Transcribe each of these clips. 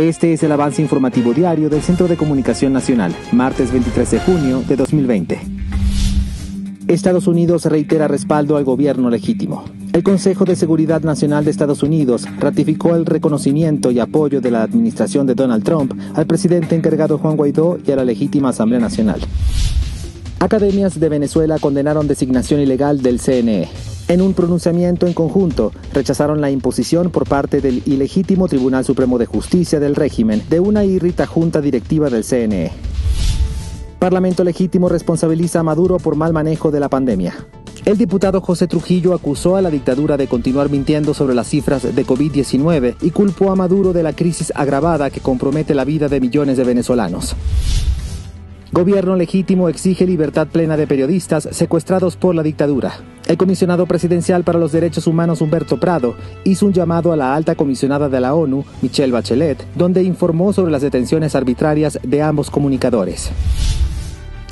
Este es el avance informativo diario del Centro de Comunicación Nacional, martes 23 de junio de 2020. Estados Unidos reitera respaldo al gobierno legítimo. El Consejo de Seguridad Nacional de Estados Unidos ratificó el reconocimiento y apoyo de la administración de Donald Trump al presidente encargado Juan Guaidó y a la legítima Asamblea Nacional. Academias de Venezuela condenaron designación ilegal del CNE. En un pronunciamiento en conjunto, rechazaron la imposición por parte del ilegítimo Tribunal Supremo de Justicia del régimen de una irrita junta directiva del CNE. Parlamento legítimo responsabiliza a Maduro por mal manejo de la pandemia. El diputado José Trujillo acusó a la dictadura de continuar mintiendo sobre las cifras de COVID-19 y culpó a Maduro de la crisis agravada que compromete la vida de millones de venezolanos. Gobierno legítimo exige libertad plena de periodistas secuestrados por la dictadura. El comisionado presidencial para los derechos humanos Humberto Prado hizo un llamado a la alta comisionada de la ONU, Michelle Bachelet, donde informó sobre las detenciones arbitrarias de ambos comunicadores.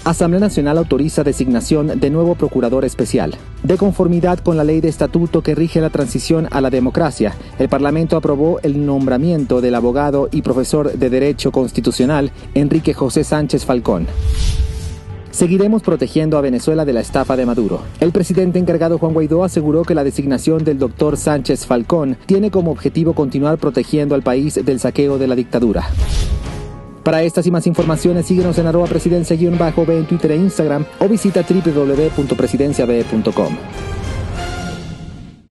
Asamblea Nacional autoriza designación de nuevo procurador especial. De conformidad con la ley de estatuto que rige la transición a la democracia, el Parlamento aprobó el nombramiento del abogado y profesor de Derecho Constitucional Enrique José Sánchez Falcón. Seguiremos protegiendo a Venezuela de la estafa de Maduro. El presidente encargado Juan Guaidó aseguró que la designación del doctor Sánchez Falcón tiene como objetivo continuar protegiendo al país del saqueo de la dictadura. Para estas y más informaciones, síguenos en arroba presidencia-b en Twitter e Instagram o visita www.presidenciab.com.